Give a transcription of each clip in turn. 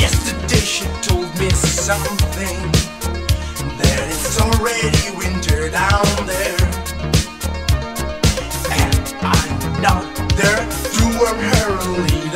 Yesterday she told me something That it's already winter down there. And I'm not there to warm her a little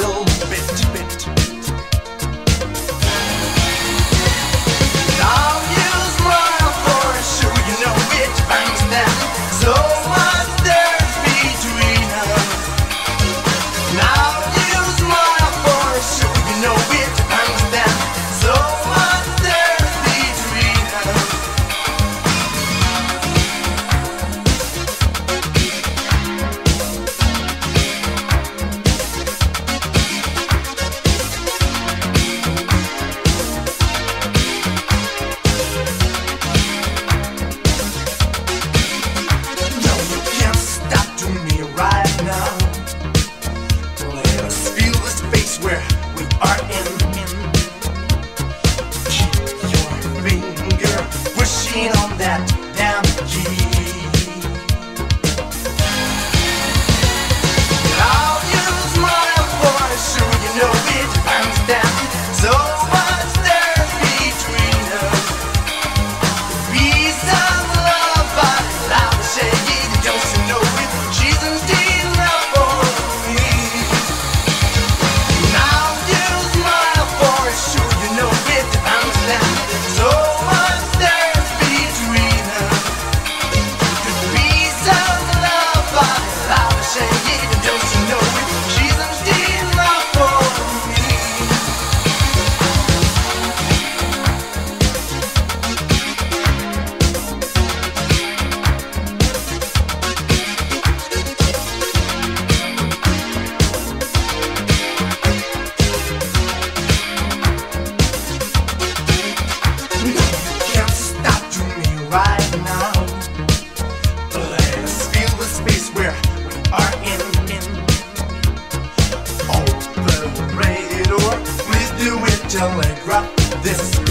telegraph this